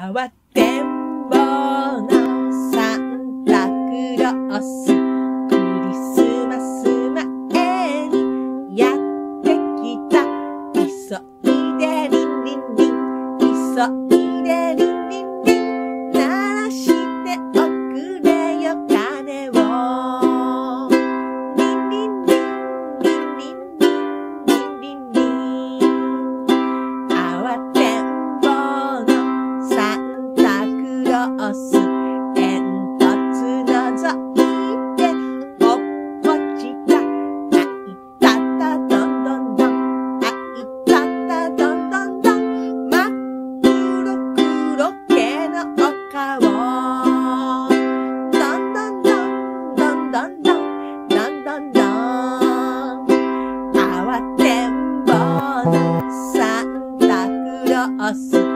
慌てんぼうのサンタクロースクリスマス前にやってきた。急いでリンリンリン。急いでリンリンリン。鳴らしておくれよ。鐘を倒す。とつなぞいで、おちが、あいたたどんどんどん、あいたたどんどんどん、まっくろくろけのおかお。どんどんどん、どんどんどん、どんどんどん、慌てんぼうのサンタクロース。